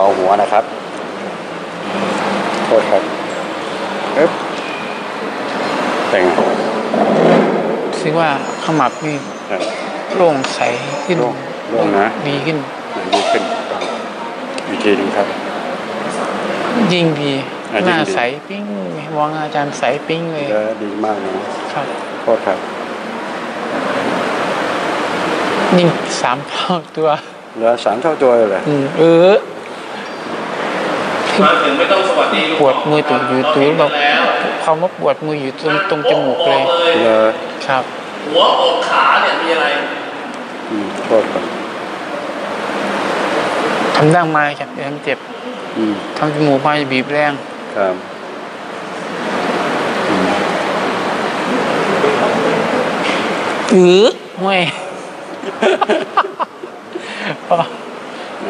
เบาหัวนะครับโทษครับเอ๊บเป็นไงรู้สึกว่าขมับนี่ครับโล่งใสขึ้นโล่งโล่งนะดีขึ้นดีขึ้นครับอีกทีหนึงครับ ยิ่งดีอะหน้ายิ่งดีใสปิ้งมองอาจารย์ใสปิ้งเลยเออดีมากนะครับโทษครับยิ่งสามเท่าตัวเหลือสามเท่าตัวเลยเหรออื มเออมาถึงไม่ต้องสวัสดีลูกปวดมือตัวอยู่ตัวแบบเราเห็นกันแล้วเขามาปวดมืออยู่ตรงตรงจมูกเลยเหลือครับ หัวอกขาเนี่ยมีอะไร อืมโทษครับทำดั้งมาจากเอ็มเจ็บอืมทำจมูกมาจะบีบแรง ครับอืมเออไม่อ๋อ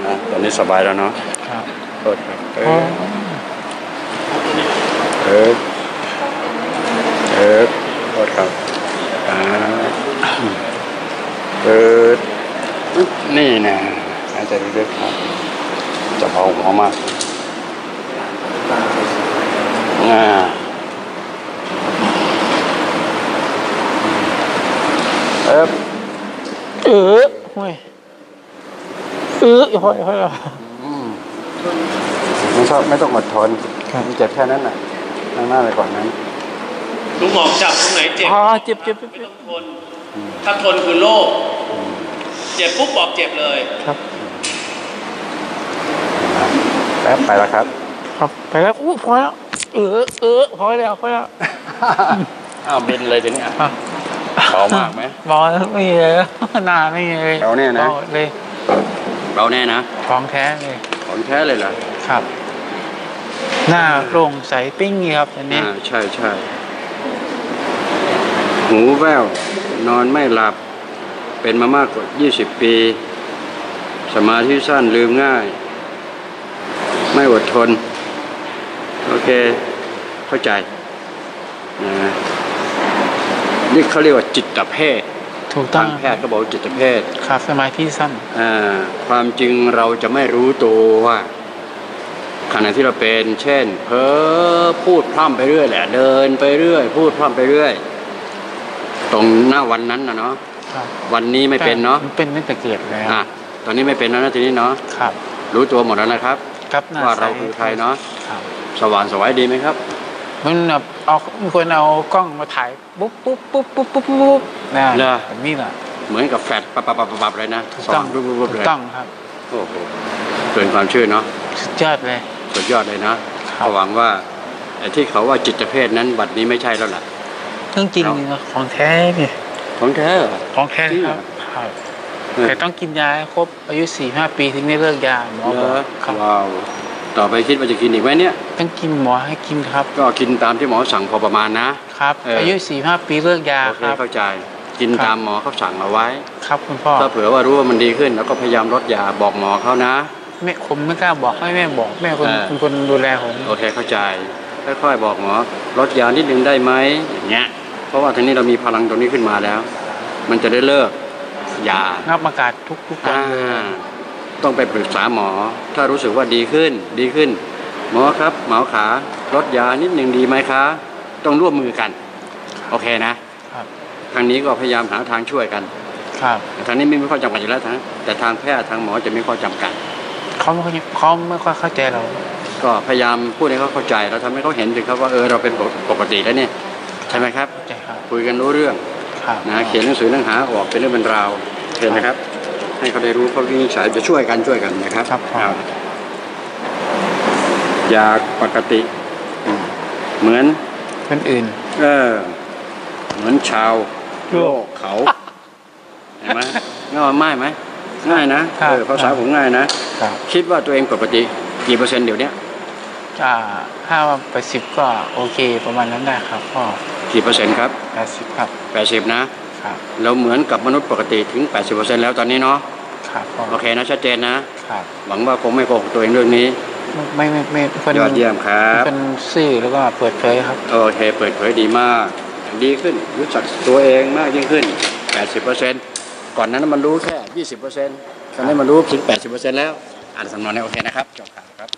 นะตอนนี้สบายแล้วเนาะครับ โทษครับเออ๋ออเออเออโทษครับอ่าเออนี่นะอาจจะเลือกครับ จะเบาหัวมากอ่าเอ๊บเออไม่เอออย่าพออย่าพออย่าพออืม ไม่ชอบไม่ต้องอดทนครับมันเจ็บแค่นั้นน่ะนั่งหน้าไปก่อนนั้นลุงหมอกจับตรงไหนเจ็บอ๋อเจ็บเจ็บเจ็บไม่ต้องทนถ้าทนคือโรคเจ็บปุ๊บบอกเจ็บเลยครับแป๊บไปแล้วครับ ครับไปแล้วอู้พอแล้วเออเออพอแล้วพอแล้วอ้าวบินเลยทีนี้อะอะเบามากไหมเบาแล้วไม่มีเลยหน้าไม่มีเลยเบาแน่นะบเลยเบาแน่นะของแท้เลย ของแท้เลยเหรอครับ หน้าโปร่งใสปิ้งนี่ครับอันนี้อ่าใช่ใช่หูแว่ว นอนไม่หลับ เป็นมามากกว่า 20 ปี สมาธิสั้นลืมง่าย ไม่อดทน โอเค เข้าใจนะนี่เขาเรียกว่าจิตเภท ถูกต้อทางงแพทย์ก็บอกว่าจิตเภทครับสมาธิสั้นอ่าความจริงเราจะไม่รู้ตัวว่าขณะที่เราเป็น เช่น เพ้อพูดพร่ำไปเรื่อยแหละ เดินไปเรื่อย พูดพร่ำไปเรื่อย ตรงหน้าวันนั้นนะเนาะครับวันนี้ไม่เป็นเนาะมันเป็นตั้งแต่เกิดแล้วอะตอนนี้ไม่เป็นแล้วนะทีนี้เนาะครับ รู้ตัวหมดแล้วนะครับ ครับหน้าว่าใสเราคือใครเนาะครับสว่านสวยดีไหมครับ มันแบบเอามีคนเอากล้องมาถ่ายปุ๊บปุ๊บปุ๊บปุ๊บปุ๊บปุ๊บนะเหรอ แบบนี้แหละเหมือนกับแฟลชปับปับปับปับเลยนะถูกต้องสว่างรูปรูปถูเลกยต้องครับ โอ้โหเกินความเชื่อเนาะสุดยอดเลย สุดยอดเลยนะครับก็หวังว่าไอ้ที่เขาว่าจิตเภทนั้นบัดนี้ไม่ใช่แล้วล่ะ เรื่องจริงครับนี่นะของแท้เนี่ยของแท้เหรอของแท้จริงคเหรรัอบครับเออ แต่ต้องกินยาให้ครบอายุสี่ห้าปีถึงได้เลิกยาหมอเหบรอกอครับว้าว ต่อไปคิดว่าจะกินอีกไหมเนี่ยต้องกินหมอให้กินครับ ก็กินตามที่หมอสั่งพอประมาณนะครับเออออายุสี่ห้าปีเลิกยาโอเคครับ เข้าใจ กินครับ ตามหมอเขาสั่งเอาไว้ ครับคุณพ่อถ้าเผื่อว่ารู้ว่ามันดีขึ้น แล้วก็พยายามลดยาบอกหมอเขานะ แม่ผมไม่กล้าบอกให้แม่บอกแม่คนเออ เป็นคนดูแลผม โอเคเข้าใจค่อยๆบอกหมอลดยานิดนึงได้ไหมอย่างเงี้ยเพราะว่าทีนี้เรามีพลังตรงนี้ขึ้นมาแล้ว มันจะได้เลิกยางับอากาศทุกทุกๆวันอ่าเลย ต้องไปปรึกษาหมอ ถ้ารู้สึกว่าดีขึ้น ดีขึ้น หมอครับหมอขาลดยานิดหนึ่งดีไหมคะ ต้องร่วมมือกัน โอเคนะครับทางนี้ก็พยายามหาทางช่วยกัน ครับทางนี้ไม่มีข้อจำกัดอยู่แล้วทางแต่ทางแพทย์ทางหมอจะมีข้อจำกัดเขาไม่ค่อยเขาไม่ค่อยเข้าใจเรา ก็พยายามพูดให้เขาเข้าใจแล้วทำให้เขาเห็นถึงครับว่าเออเราเป็นปกติแล้วเนี่ยใช่ไหมครับเข้าใจครับคุยกันรู้เรื่องครับนะเขียนหนังสือหนังหาออกเป็นเรื่องเป็นราวเห็นไหมครับ ให้เขาได้รู้เขาวินิจฉัยจะช่วยกันช่วยกันนะครับครับพ่อเอาอยากปกติอืมเหมือนคนอื่น เออ เหมือนชาวโลโลกกเขาเห็นไหมง่ายไหมไหมง่ายนะครับเออภาษาผมง่ายนะครับคิดว่าตัวเองปกติ กี่เปอร์เซ็นต์เดี๋ยวเนี้ยอ่าถ้าว่าไปสิบก็โอเคประมาณนั้นได้ครับพ่อกี่เปอร์เซ็นต์ครับแปดสิบครับแปดสิบนะครับ เราเหมือนกับมนุษย์ปกติถึง 80%แล้วตอนนี้เนาะครับพ่อโอเคนะชัดเจนนะครับหวังว่าคงไม่โกหกตัวเองเรื่องนี้ ไม่ไม่ไม่คนยอดเยี่ยมครับเป็นซื่อแล้วก็เปิดเผยครับโอเคเปิดเผยดีมาก ดีขึ้นรู้จักตัวเองมากยิ่งขึ้น 80%ก่อนนั้นมันรู้แค่ 20%ตอนนี้มันรู้ถึง 80%แล้วอ่านสำนวนเนี่ยโอเคนะครับจบข่าวครับ